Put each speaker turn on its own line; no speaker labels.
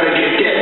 Gotta get dead.